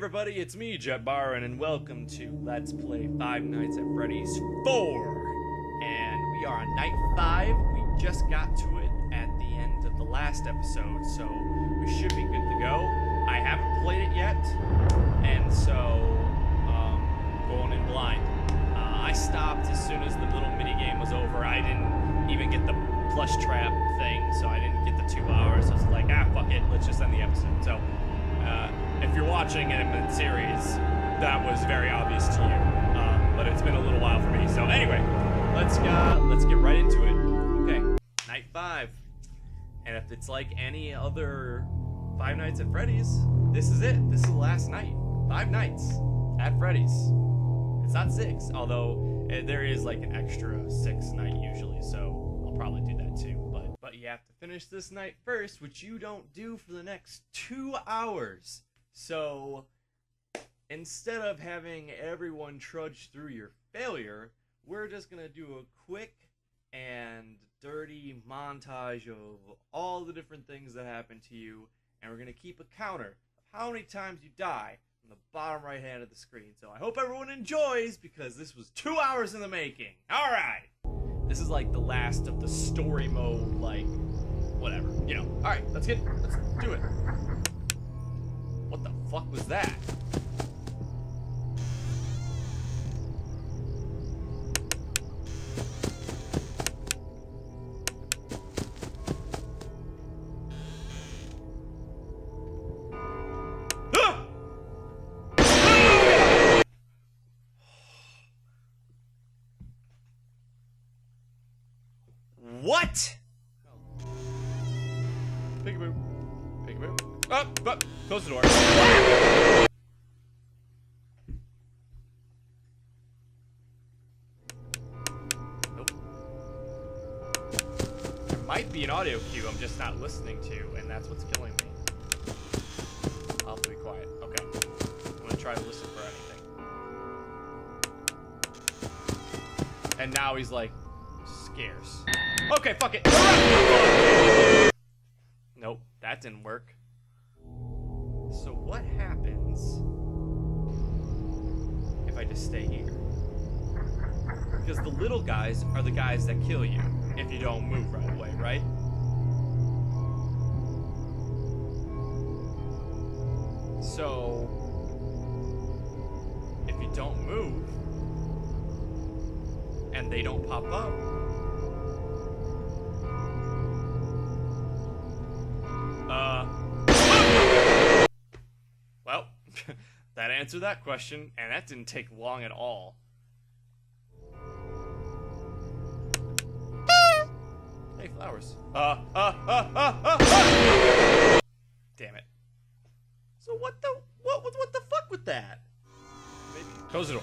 everybody, it's me, Jet Byron, and welcome to Let's Play Five Nights at Freddy's 4. And we are on night 5. We just got to it at the end of the last episode, so we should be good to go. I haven't played it yet, and so, um, going in blind. Uh, I stopped as soon as the little mini game was over. I didn't even get the plush trap thing, so I didn't get the two hours. I was like, ah, fuck it, let's just end the episode. So, uh, if you're watching in series, that was very obvious to you. Um, but it's been a little while for me. So anyway, let's uh, let's get right into it. Okay, night five, and if it's like any other Five Nights at Freddy's, this is it. This is the last night. Five nights at Freddy's. It's not six, although uh, there is like an extra six night usually. So I'll probably do that too. But but you have to finish this night first, which you don't do for the next two hours. So instead of having everyone trudge through your failure, we're just going to do a quick and dirty montage of all the different things that happen to you, and we're going to keep a counter of how many times you die on the bottom right hand of the screen. So I hope everyone enjoys because this was two hours in the making. All right. This is like the last of the story mode, like, whatever. You know. All right, let's get, let's do it. What the fuck was that? What? Peekaboo. Up, up. Close the door. Might be an audio cue I'm just not listening to, and that's what's killing me. I'll have to be quiet. Okay. I'm gonna try to listen for anything. And now he's like, scarce. Okay, fuck it. Nope, that didn't work. So what happens if I just stay here? Because the little guys are the guys that kill you if you don't move right away, right? So if you don't move and they don't pop up, that answered that question, and that didn't take long at all. Hey, flowers. Uh, uh, uh, uh, uh, uh. Damn it. So what the, what, what, the fuck with that? Maybe. Close the door.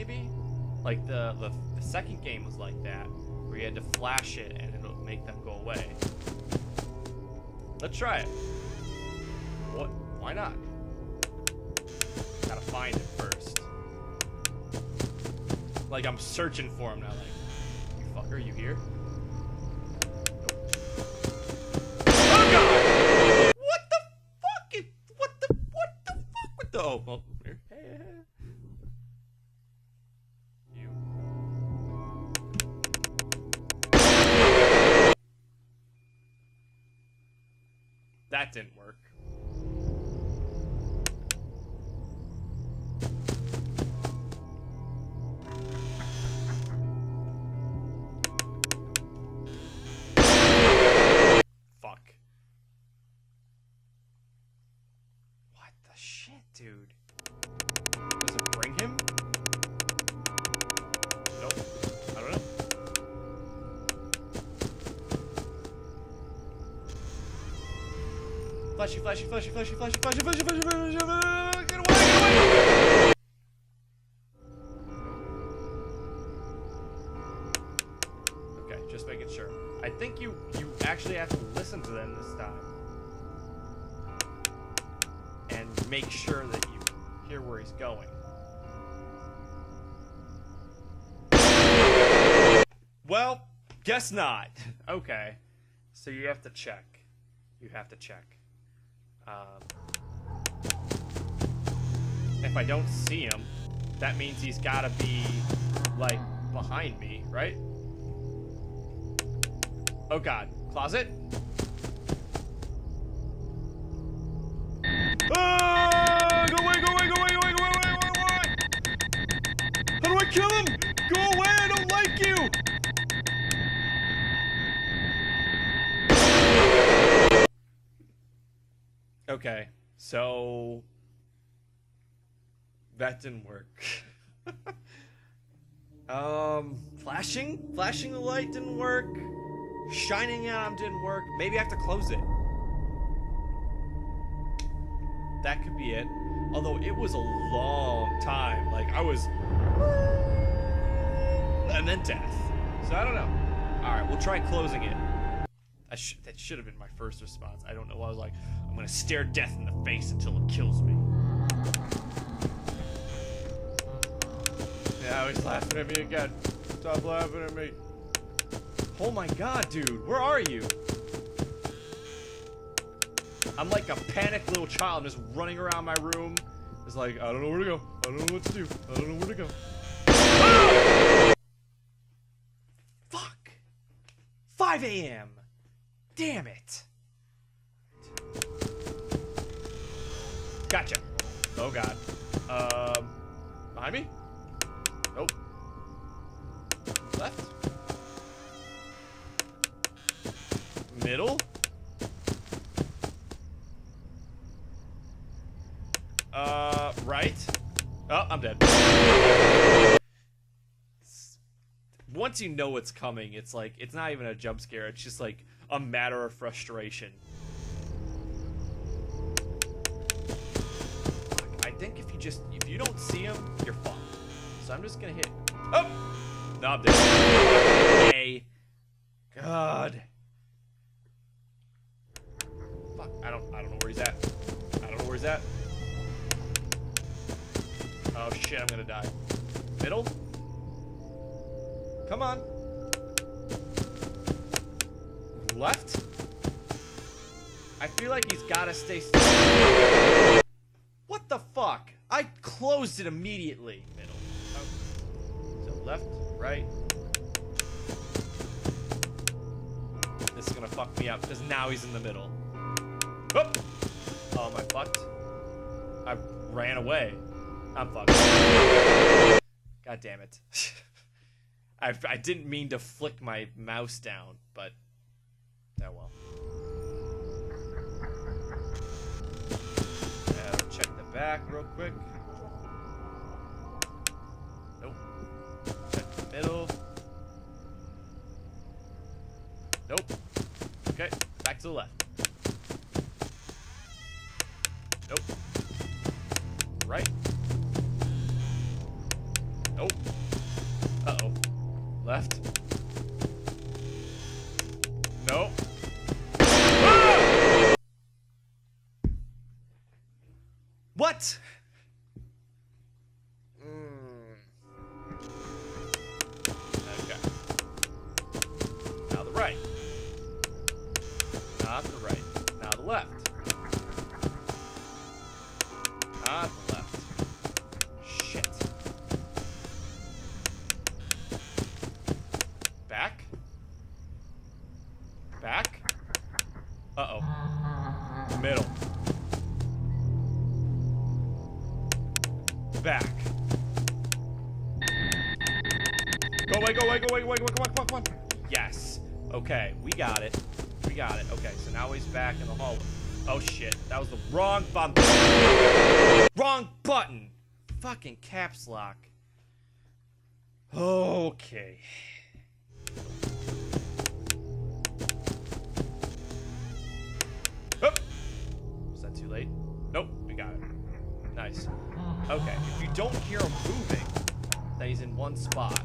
Maybe? Like the, the the second game was like that, where you had to flash it and it'll make them go away. Let's try it. What? Why not? Gotta find it first. Like I'm searching for him now. Like, you fucker, you here? That didn't work. Flashy, flashy, flashy, flashy, flashy, flashy, flashy, flashy, flashy, flashy, get away, get away! Okay, just making sure. I think you you actually have to listen to them this time. And make sure that you hear where he's going. Well, guess not. Okay. So you have to check. You have to check. Um, if I don't see him, that means he's got to be, like, behind me, right? Oh god. Closet? Okay, so that didn't work. um, flashing? Flashing the light didn't work. Shining at him didn't work. Maybe I have to close it. That could be it. Although it was a long time. Like, I was. And then death. So I don't know. Alright, we'll try closing it. I sh- that should have been my first response. I don't know. I was like, I'm gonna stare death in the face until it kills me. Now he's laughing at me again. Stop laughing at me. Oh my god, dude, where are you? I'm like a panicked little child. I'm just running around my room. It's like, I don't know where to go. I don't know what to do. I don't know where to go. Ah! Fuck. 5 a.m. Damn it. Gotcha. Oh god. Um, behind me? Nope. Left? Middle? Uh, right? Oh, I'm dead. Once you know what's coming, it's like, it's not even a jump scare, it's just like a matter of frustration. I think if you just, if you don't see him, you're fucked. So I'm just gonna hit. Oh! No, I'm dead. Hey. God. Fuck, I don't, I don't know where he's at. I don't know where he's at. Oh shit, I'm gonna die. Middle? Come on. Left? I feel like he's gotta stay. What the fuck? I closed it immediately. Middle. Oh. So left, right. This is gonna fuck me up because now he's in the middle. Oh, oh am I fucked? I ran away. I'm fucked. God damn it. I, I didn't mean to flick my mouse down, but oh well. Uh, check the back real quick. Nope. Check the middle. Nope. Okay, back to the left. Okay, we got it. We got it. Okay, so now he's back in the hallway. Oh shit, that was the wrong button. wrong button. Fucking caps lock. Okay. Oh. Was that too late? Nope, we got it. Nice. Okay, if you don't hear him moving, then he's in one spot.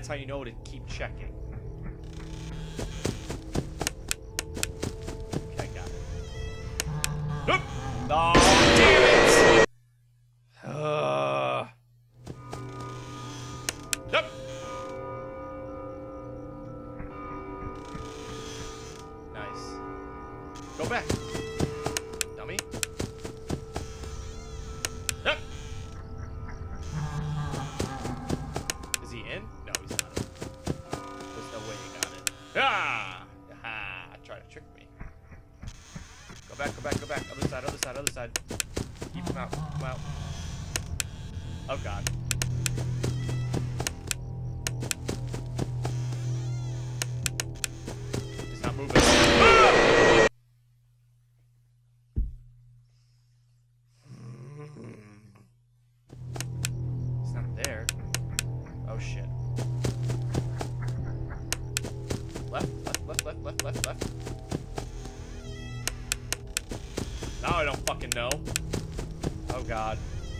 That's how you know to keep checking. Oh, Him out. Oh god.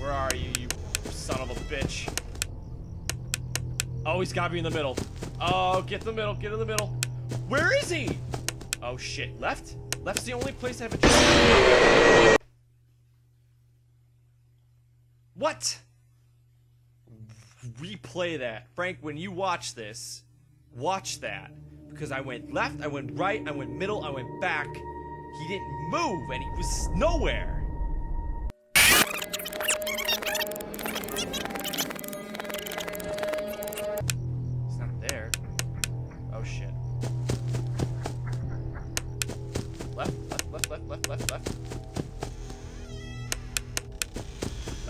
Where are you, you son of a bitch? Oh, he's got me in the middle. Oh, get in the middle, get in the middle. Where is he? Oh shit, left? Left's the only place I have a chance. What? Replay that. Frank, when you watch this, watch that. Because I went left, I went right, I went middle, I went back. He didn't move, and he was nowhere.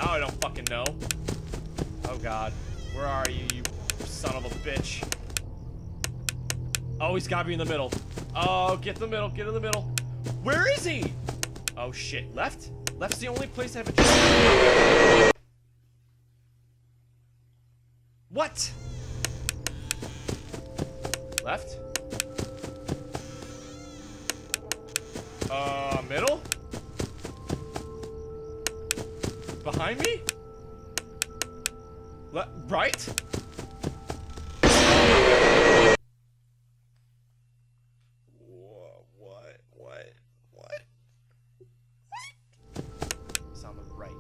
Now I don't fucking know. Oh god. Where are you, you son of a bitch? Oh, he's gotta be in the middle. Oh, get in the middle, get in the middle. Where is he? Oh shit, left? Left's the only place I have a chance. Behind me? Le right? Wha- What? What? What? What? It's on the right.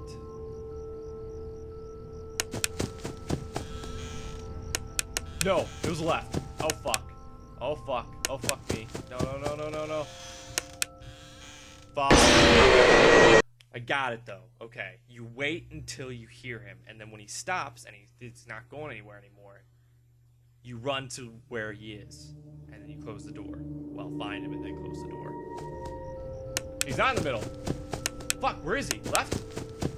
No, it was left. Oh fuck. Oh fuck. Oh fuck me. No, no, no, no, no, no. Fuck. I got it though. Okay. You wait until you hear him, and then when he stops and he, he's not going anywhere anymore, you run to where he is, and then you close the door. Well, find him and then close the door. He's not in the middle. Fuck, where is he? Left?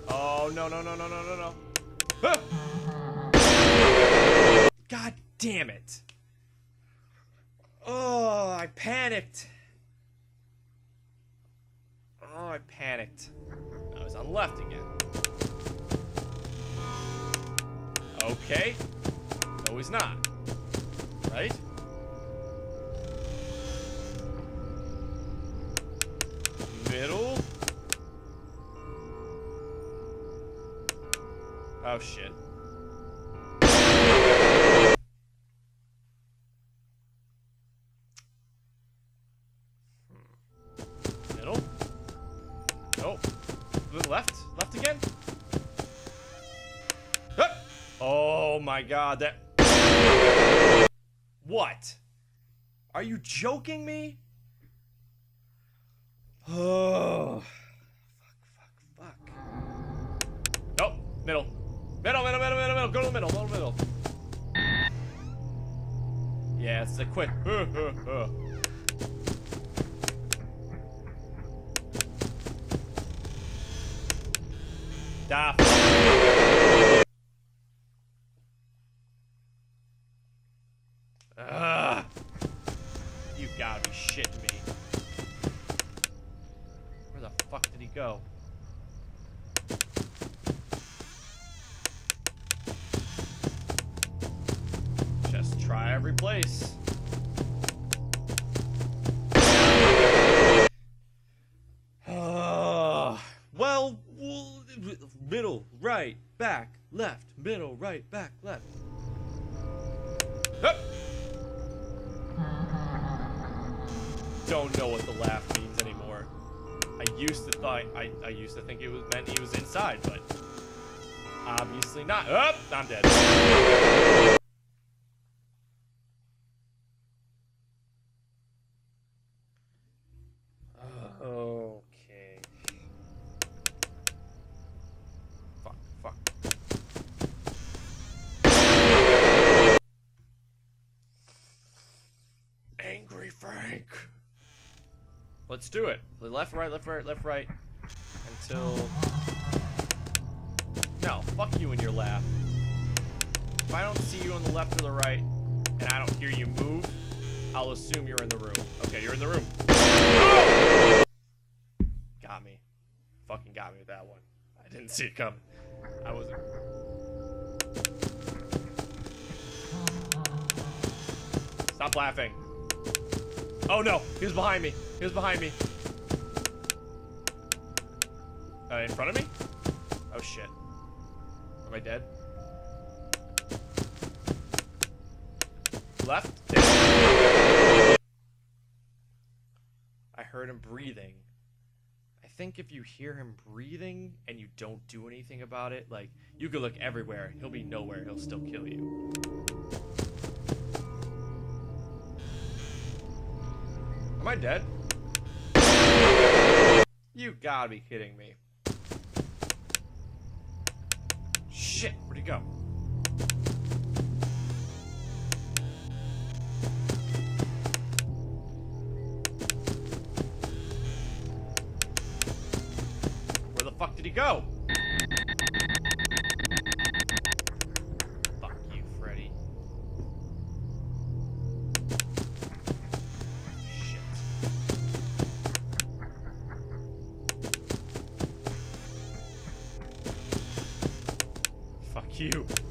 Oh, no, no, no, no, no, no, no. Ah! God damn it. Oh, I panicked. Oh, I panicked. I was on left again. Okay. No, he's not. Right? Middle. Oh, shit. My god, that. What? Are you joking me? Oh. Fuck, fuck, fuck. Nope. Middle. Middle, middle, middle, middle, middle. Go to the middle, middle, middle. Yeah, it's a quick. Da. Ugh. You gotta be shitting me. Where the fuck did he go? Just try every place. Well, middle, right, back, left, middle, right, back, left. Hup. Don't know what the laugh means anymore. I used to thought I, I used to think it was meant he was inside, but obviously not. Oh, I'm dead. Okay. Fuck, fuck. Angry Frank. Let's do it. Left, right, left, right, left, right. Until... No, fuck you in your laugh. If I don't see you on the left or the right, and I don't hear you move, I'll assume you're in the room. Okay, you're in the room. Got me. Fucking got me with that one. I didn't see it coming. I wasn't... Stop laughing. Oh no, he was behind me. He was behind me. Uh, in front of me? Oh shit. Am I dead? Left? I heard him breathing. I think if you hear him breathing and you don't do anything about it, like, you could look everywhere, he'll be nowhere, he'll still kill you. Am I dead? You gotta be kidding me. Shit, where'd he go? Where the fuck did he go? You.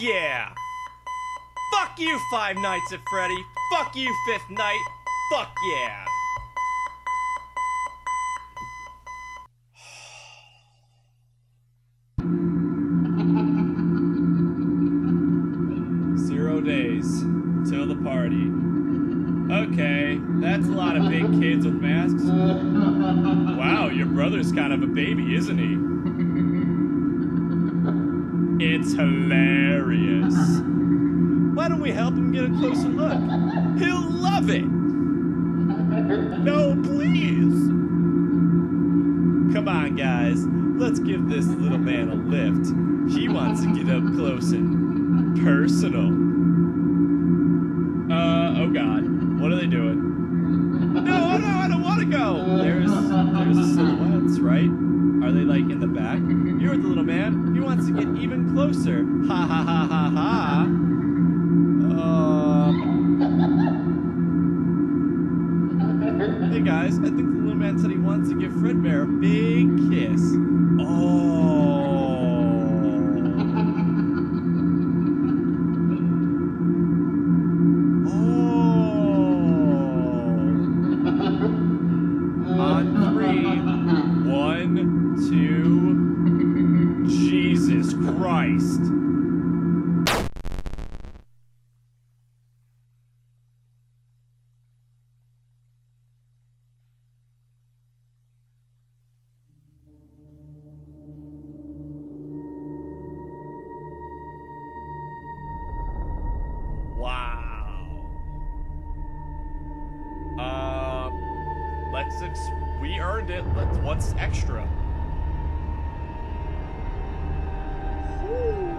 Yeah! Fuck you, Five Nights at Freddy! Fuck you, Fifth Night! Fuck yeah! Zero days till the party. Okay, that's a lot of big kids with masks. Wow, your brother's kind of a baby, isn't he? It's hilarious. No, please. Come on, guys. Let's give this little man a lift. He wants to get up close and personal. Uh, oh god. What are they doing? No, no, I don't want to go. There's, there's silhouettes, right? Are they like in the back? You're the little man. He wants to get even closer. Ha ha ha ha ha. I think the little man said he wants to give Fredbear a big kiss. Oh. Oh. It. Extra? Whew.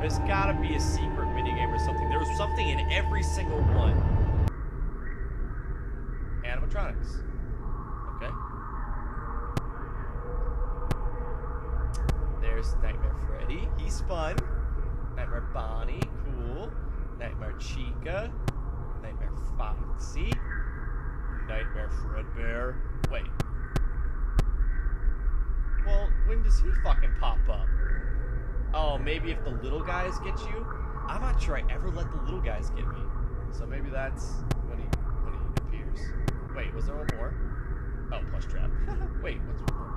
There's gotta be a secret minigame or something. There was something in every single one. Animatronics. Okay. There's Nightmare Freddy. He's fun. Nightmare Bonnie. Cool. Nightmare Chica. Nightmare Foxy. Nightmare Fredbear. Wait. Well, when does he fucking pop up? Oh, maybe if the little guys get you? I'm not sure I ever let the little guys get me. So maybe that's when he when he appears. Wait, was there one more? Oh, plush trap. Wait, what's one more?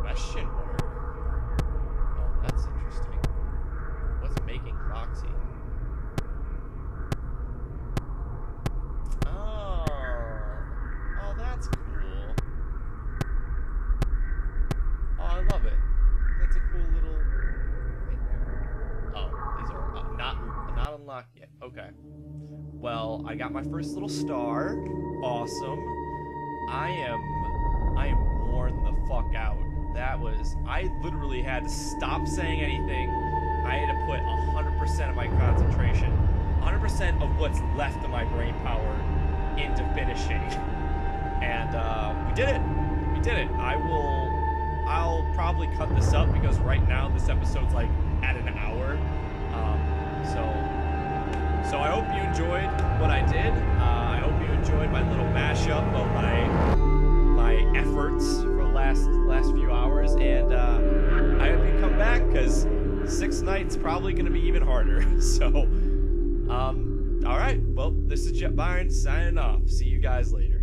Question mark. Oh, that's interesting. What's making Foxy? Oh. Oh, that's cool. Oh, I love it. That's a cool little. Wait. Oh, these are uh, not not unlocked yet. Okay. Well, I got my first little star. Awesome. I am I am worn the fuck out. That was I literally had to stop saying anything. I had to put 100% of my concentration, 100% of what's left of my brain power into finishing. And uh, we did it. We did it. I will I'll probably cut this up because right now this episode's like at an hour. Um, so, so I hope you enjoyed what I did. Uh, I hope you enjoyed my little mashup of my my efforts for the last last few hours, and uh, I hope you come back because six nights probably going to be even harder. So, um, all right. Well, this is Jet Byron signing off. See you guys later.